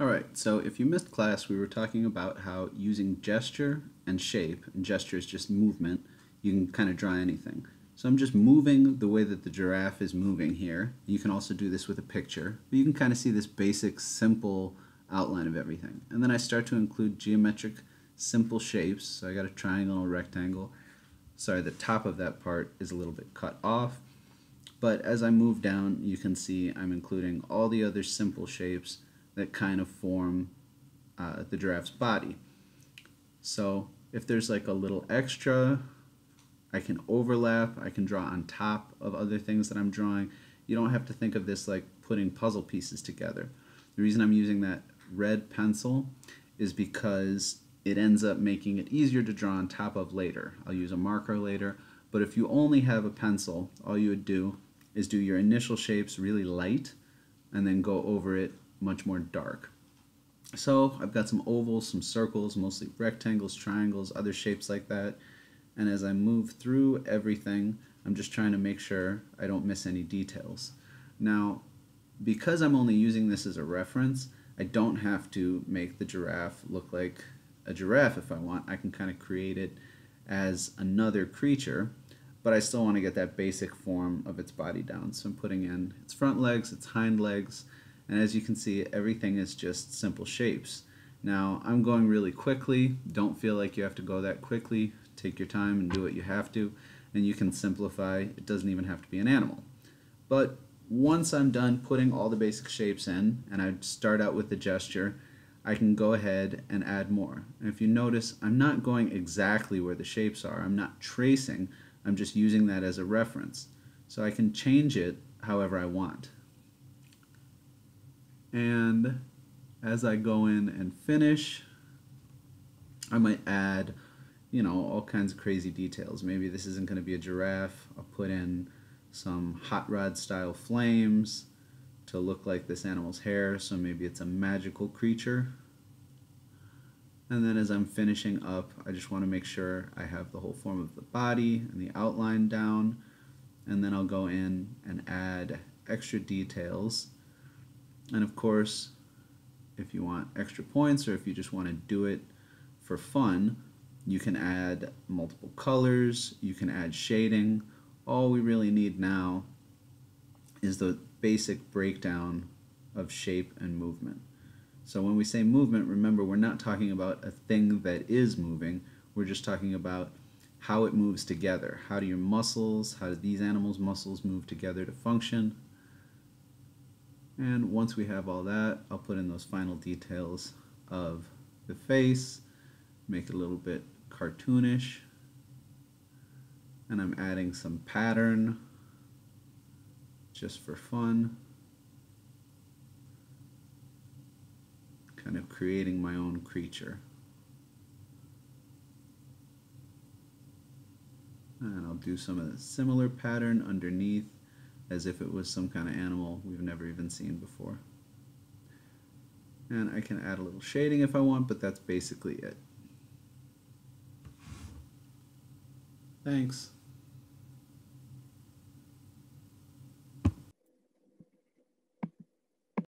Alright, so if you missed class, we were talking about how using gesture and shape, and gesture is just movement, you can kind of draw anything. So I'm just moving the way that the giraffe is moving here. You can also do this with a picture, but you can kind of see this basic, simple outline of everything. And then I start to include geometric, simple shapes. So I got a triangle a rectangle. Sorry, the top of that part is a little bit cut off. But as I move down, you can see I'm including all the other simple shapes that kind of form uh, the giraffe's body. So if there's like a little extra, I can overlap, I can draw on top of other things that I'm drawing. You don't have to think of this like putting puzzle pieces together. The reason I'm using that red pencil is because it ends up making it easier to draw on top of later. I'll use a marker later, but if you only have a pencil, all you would do is do your initial shapes really light and then go over it much more dark. So I've got some ovals, some circles, mostly rectangles, triangles, other shapes like that. And as I move through everything, I'm just trying to make sure I don't miss any details. Now, because I'm only using this as a reference, I don't have to make the giraffe look like a giraffe if I want. I can kind of create it as another creature, but I still want to get that basic form of its body down. So I'm putting in its front legs, its hind legs, and as you can see, everything is just simple shapes. Now, I'm going really quickly. Don't feel like you have to go that quickly. Take your time and do what you have to, and you can simplify. It doesn't even have to be an animal. But once I'm done putting all the basic shapes in, and I start out with the gesture, I can go ahead and add more. And if you notice, I'm not going exactly where the shapes are. I'm not tracing. I'm just using that as a reference. So I can change it however I want. And as I go in and finish, I might add, you know, all kinds of crazy details. Maybe this isn't going to be a giraffe. I'll put in some hot rod style flames to look like this animal's hair, so maybe it's a magical creature. And then as I'm finishing up, I just want to make sure I have the whole form of the body and the outline down. And then I'll go in and add extra details and of course, if you want extra points or if you just want to do it for fun, you can add multiple colors, you can add shading. All we really need now is the basic breakdown of shape and movement. So when we say movement, remember we're not talking about a thing that is moving, we're just talking about how it moves together. How do your muscles, how do these animals' muscles move together to function? And once we have all that, I'll put in those final details of the face, make it a little bit cartoonish. And I'm adding some pattern just for fun. Kind of creating my own creature. And I'll do some of the similar pattern underneath as if it was some kind of animal we've never even seen before. And I can add a little shading if I want, but that's basically it. Thanks.